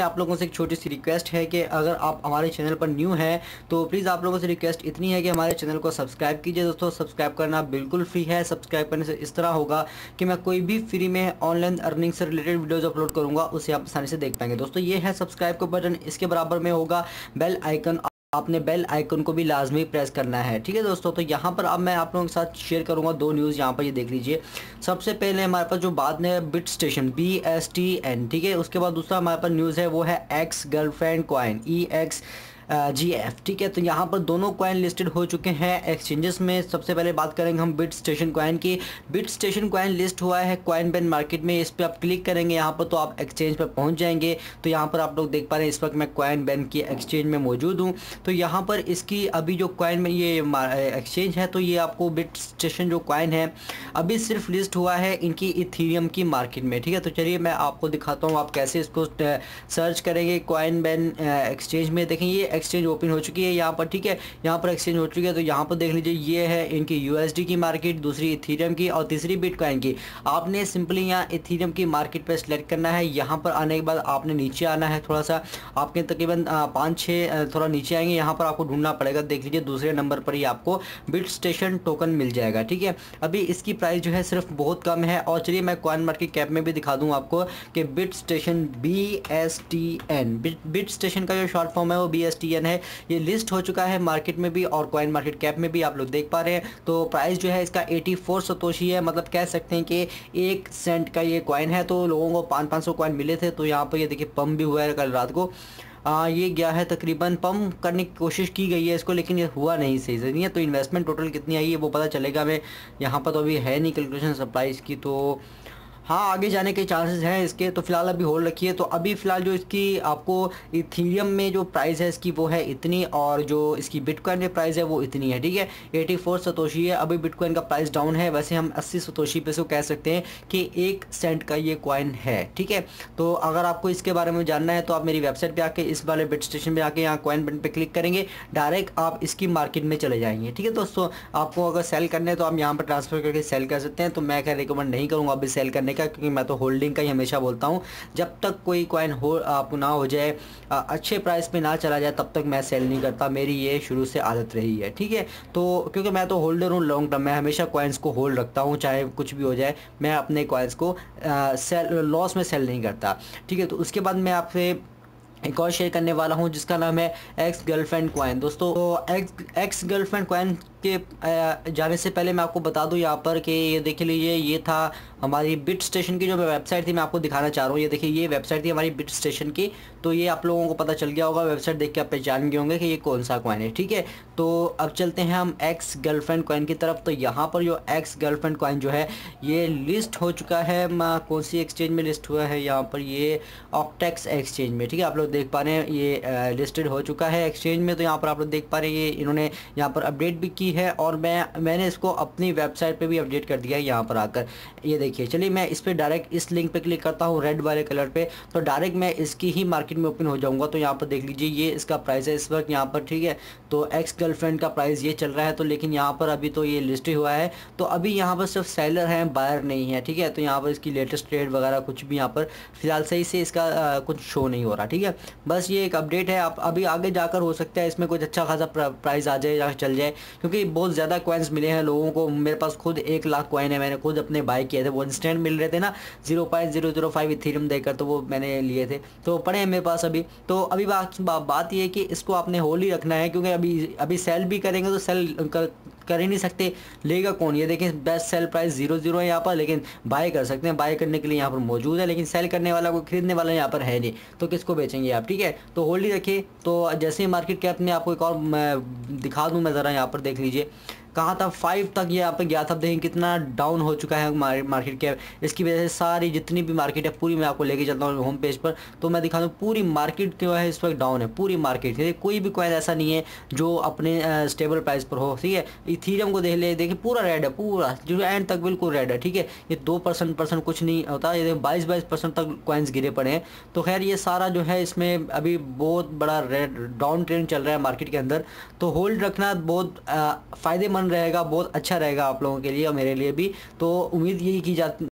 आप लोगों से एक छोटी सी रिक्वेस्ट है कि अगर आप हमारे चैनल पर न्यू हैं तो प्लीज़ आप लोगों से रिक्वेस्ट इतनी है कि हमारे चैनल को सब्सक्राइब कीजिए दोस्तों। सब्सक्राइब करना बिल्कुल फ्री है। सब्सक्राइब करने से इस तरह होगा कि मैं कोई भी फ्री में ऑनलाइन अर्निंग से रिलेटेड वीडियोज़ अपलोड करूँगा, उसे आप आसानी से देख पाएँगे। दोस्तों, ये है सब्सक्राइब का बटन इसके बराबर में होगा बेल आइकन आपने बेल आइकन को भी लाजमी प्रेस करना है। ठीक है दोस्तों तो यहाँ पर अब मैं आप लोगों के साथ शेयर करूँगा दो न्यूज़ यहाँ पर ये देख लीजिए। सबसे पहले हमारे पास जो बाद में bit station B S T N ठीक है? उसके बाद दूसरा हमारे पास न्यूज़ है, वो है ex girlfriend coin E X G F, ठीक है? तो यहाँ पर दोनों कॉइन लिस्टेड हो चुके हैं एक्सचेंजेस में। सबसे पहले बात करेंगे हम बिट स्टेशन कॉइन की। बिट स्टेशन कॉइन लिस्ट हुआ है कॉइन बेन मार्केट में। इस पर आप क्लिक करेंगे यहाँ पर तो आप एक्सचेंज पर पहुँच जाएँगे। तो यहाँ पर आप लोग देख पा रहे हैं इस वक्त मैं कॉइन बेन की एक्सचेंज में मौजूद हूँ। तो यहाँ पर इसकी अभी जो कॉइन में ये एक्सचेंज है तो ये आपको बिट स्टेशन जो कॉइन है, अभी सिर्फ़ लिस्ट हुआ है इनकी इथीरियम की मार्केट में, ठीक है? तो चलिए मैं आपको दिखाता हूँ आप कैसे इसको सर्च करेंगे कॉइन बेन एक्सचेंज में। देखें ये एक्सचेंज ओपन हो चुकी है यहाँ पर, ठीक है? यहाँ पर एक्सचेंज हो चुकी है तो यहाँ पर देख लीजिए, ये है इनकी यूएसडी की मार्केट दूसरी इथीरियम की और तीसरी बिटकॉइन की। आपने सिंपली यहाँ इथीरियम की मार्केट पर सिलेक्ट करना है। यहाँ पर आने के बाद आपने नीचे आना है थोड़ा सा। आपके तकरीबन पाँच छः थोड़ा नीचे आएँगे। यहाँ पर आपको ढूंढना पड़ेगा। देख लीजिए, दूसरे नंबर पर ही आपको बिट स्टेशन टोकन मिल जाएगा, ठीक है? अभी इसकी प्राइस जो है सिर्फ़ बहुत कम है। और चलिए, मैं कॉइन मार्केट कैप में भी दिखा दूँ आपको कि bit station B S T N bit station का जो शॉर्ट फॉर्म है वो बी एस टी एन है। ये लिस्ट हो चुका है मार्केट में भी और कॉइन मार्केट कैप में भी आप लोग देख पा रहे हैं। तो प्राइस जो है इसका 84 सतोशी है। मतलब कह सकते हैं कि एक सेंट का ये कॉइन है। तो लोगों को पाँच पाँच सौ कॉइन मिले थे। तो यहाँ पर ये देखिए पम्प भी हुआ है कल रात को। आ, ये गया है? तकरीबन पम्प करने की कोशिश की गई है इसको लेकिन ये हुआ नहीं सही से। नहीं है तो इन्वेस्टमेंट टोटल कितनी आई है वो पता चलेगा। हमें यहाँ पर तो अभी है नहीं कैलकुलेशन सप्लाईज की तो हाँ आगे जाने के चांसेस हैं इसके तो फ़िलहाल अभी होल्ड रखिए। तो अभी फ़िलहाल जो इसकी आपको इथीरियम में जो प्राइस है इसकी वो है इतनी, और जो इसकी बिटकॉइन में प्राइस है वो इतनी है, ठीक है? 84 सतोशी है। अभी बिटकॉइन का प्राइस डाउन है। वैसे हम 80 सतोशी पे से कह सकते हैं कि एक सेंट का ये कॉइन है, ठीक है? तो अगर आपको इसके बारे में जानना है तो आप मेरी वेबसाइट पर आके, इस वाले बिट स्टेशन पर आके यहाँ कॉइन बटन पर क्लिक करेंगे। डायरेक्ट आप इसकी मार्केट में चले जाएँगे, ठीक है दोस्तों? आपको अगर सेल करना है तो आप यहाँ पर ट्रांसफ़र करके सेल कर सकते हैं। तो मैं क्या रिकमेंड नहीं करूँगा, अभी सेल करने का, क्योंकि मैं तो होल्डिंग का ही हमेशा बोलता हूँ, जब तक कोई कॉइन हो आपको ना हो जाए अच्छे प्राइस पे ना चला जाए, तब तक मैं सेल नहीं करता, मेरी ये शुरू से आदत रही है, ठीक है? तो क्योंकि मैं तो होल्डर हूँ लॉन्ग टर्म में हमेशा कॉइन्स को होल्ड रखता हूँ, चाहे कुछ भी हो जाए, मैं अपने कॉइन्स को सेल लॉस में सेल नहीं करता, ठीक है? तो उसके बाद मैं आपसे एक और शेयर करने वाला हूँ, जिसका नाम है एक्स गर्लफ्रेंड क्वाइन दोस्तों तो एक्स एक्स गर्लफ्रेंड क्वाइन के जाने से पहले मैं आपको बता दूँ यहाँ पर कि ये देख लीजिए, ये था हमारी बिट स्टेशन की जो वेबसाइट थी, मैं आपको दिखाना चाह रहा हूँ। ये देखिए, ये वेबसाइट थी हमारी बिट स्टेशन की। तो ये आप लोगों को पता चल गया होगा वेबसाइट देख के आप पहचान गए होंगे कि ये कौन सा कॉइन है, ठीक है? तो अब चलते हैं हम एक्स गर्लफ्रेंड कॉइन की तरफ़। तो यहाँ पर जो एक्स गर्लफ्रेंड कॉइन जो है, ये लिस्ट हो चुका है। कौन सी एक्सचेंज में लिस्ट हुआ है? यहाँ पर ये ऑक्टेक्स एक्सचेंज में, ठीक है? आप लोग देख पा रहे हैं, ये लिस्टेड हो चुका है एक्सचेंज में। तो यहाँ पर आप लोग देख पा रहे हैं, ये इन्होंने यहाँ पर अपडेट भी की है और मैं, मैंने इसको अपनी वेबसाइट पे भी अपडेट कर दिया है यहाँ पर आकर। ये देखिए, चलिए मैं इस पर डायरेक्ट इस लिंक पे क्लिक करता हूँ रेड वाले कलर पे। तो डायरेक्ट मैं इसकी ही मार्केट में ओपन हो जाऊँगा तो यहाँ पर देख लीजिए, ये इसका प्राइस है इस वक्त यहाँ पर, ठीक है? तो एक्स गर्लफ्रेंड का प्राइस ये चल रहा है तो लेकिन यहाँ पर अभी तो ये लिस्ट हुआ है। तो अभी यहाँ पर सिर्फ़ सेलर हैं बायर नहीं है, ठीक है? तो यहाँ पर इसकी लेटेस्ट ट्रेड वगैरह कुछ भी यहाँ पर फ़िलहाल सही से इसका कुछ शो नहीं हो रहा, ठीक है? बस ये एक अपडेट है, आप अभी आगे जाकर हो सकता है इसमें कुछ अच्छा खासा प्राइस आ जाए, या चल जाए, क्योंकि बहुत ज़्यादा कॉइन्स मिले हैं लोगों को। मेरे पास खुद एक लाख कॉइन है, मैंने खुद अपने बाय किए थे। वो इंस्टेंट मिल रहे थे ना zero point zero zero five theorem देकर तो वो मैंने लिए थे। तो पड़े हैं मेरे पास अभी। तो अभी बात ये है कि इसको आपने होल ही रखना है, क्योंकि अभी अभी सेल भी करेंगे तो सेल कर ही नहीं सकते। लेगा कौन? ये देखें best sale price zero zero है यहाँ पर, लेकिन बाय कर सकते हैं। बाय करने के लिए यहाँ पर मौजूद है, लेकिन सेल करने वाला कोई, खरीदने वाला यहाँ पर है नहीं। तो किसको बेचेंगे आप? ठीक है? तो होल्ड ही रखिए। तो जैसे ही मार्केट कैप में आपको एक और दिखा दूँ, मैं ज़रा यहाँ पर देख लीजिए। कहाँ था? फाइव तक ये यहाँ पे गया था। देखें कितना डाउन हो चुका है मार्केट कैप इसकी वजह से सारी जितनी भी मार्केट है, पूरी मैं आपको लेके चलता हूँ होम पेज पर। तो मैं दिखा दूँ, पूरी मार्केट जो है, इस वक्त डाउन है। पूरी मार्केट कोई भी कॉइन ऐसा नहीं है जो अपने स्टेबल प्राइस पर हो, ठीक है? इथीरियम को देख ले, देखिए, पूरा रेड है, पूरा। जो एंड तक बिल्कुल रेड है, ठीक है? ये दो परसेंट परसेंट कुछ नहीं होता। ये बाईस बाईस परसेंट तक कॉइन्स गिरे पड़े हैं। तो खैर, ये सारा जो है, इसमें अभी बहुत बड़ा रेड डाउन ट्रेंड चल रहा है मार्केट के अंदर। तो होल्ड रखना बहुत फ़ायदेमंद रहेगा, बहुत अच्छा रहेगा आप लोगों के लिए और मेरे लिए भी। तो उम्मीद यही की जाती